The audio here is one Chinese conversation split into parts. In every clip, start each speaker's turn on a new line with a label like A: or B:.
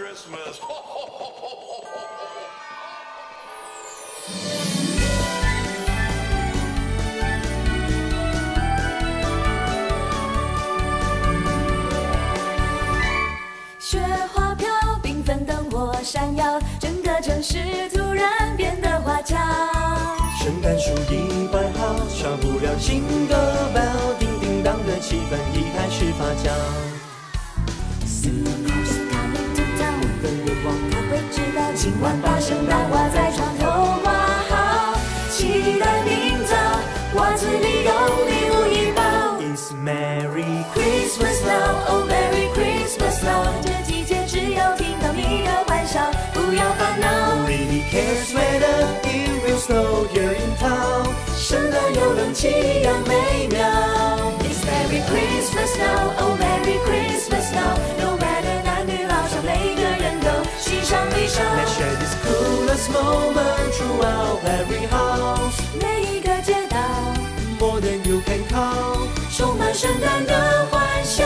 A: Christmas.
B: 雪花飘，缤纷灯火闪耀，整个城市突然变得花俏。
C: 圣诞树已摆好，少不了 Jingle Bell，叮叮当的气氛已开始发酵。
B: 今晚把圣诞袜在床头挂好，期待明早，袜子里有礼物一包。
C: It's Merry
B: Christmas now, oh Merry Christmas now，这季节只要听到你的欢笑，不要烦恼。
C: Really cares whether it will snow here in town。
B: 圣诞有冷气一样美
C: coolest moment throughout every house。
B: 每一个街道
C: More than you can count。
B: 充满圣诞的欢笑。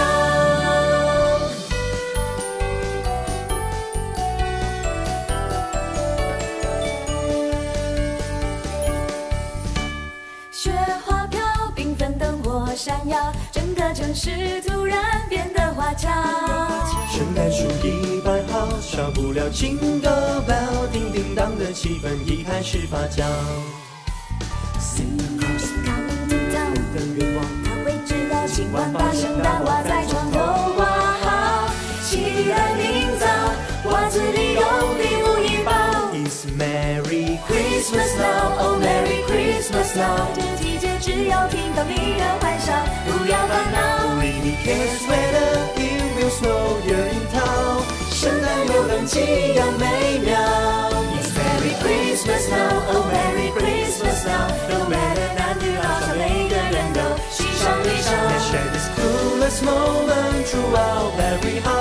B: 雪花飘，缤纷灯火闪耀，整个城市突然变得花俏。
C: 圣诞树已摆好，少不了 Jingle Bell，气氛已开始发酵。
B: Santa Claus is coming to town，
C: 的愿望
B: 他会知道今晚把圣诞袜在床头挂好，期待明早，袜子里有礼物一包。
C: It's Merry
B: Christmas now, oh Merry Christmas now，这季节只要听到你的欢笑，不要烦恼。
C: Really cares whether it will snow here in town。圣诞有冷气一样美妙。
B: oh Merry Christmas now, no matter 男女老少，每个人都喜上眉
C: Let's
B: 梢。
C: share this coolest moment throughout every house。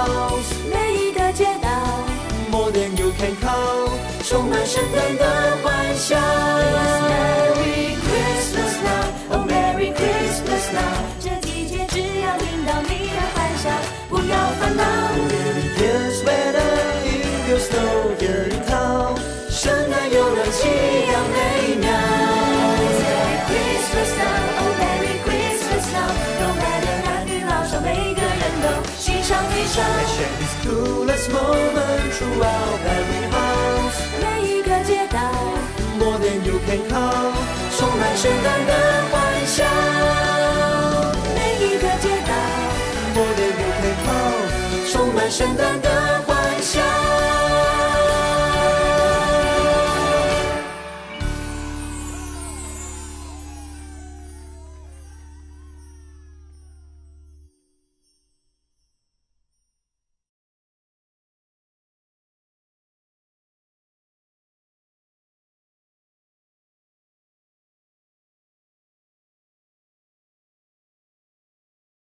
B: Christmas now，no matter 男女老少，每个人都喜上眉梢。
C: Let's share this coolest moment throughout every house。
B: 每一个街道
C: More than you can count。
B: 充满圣诞的欢笑，每一个街道
C: More than you can count。
B: 充满圣诞的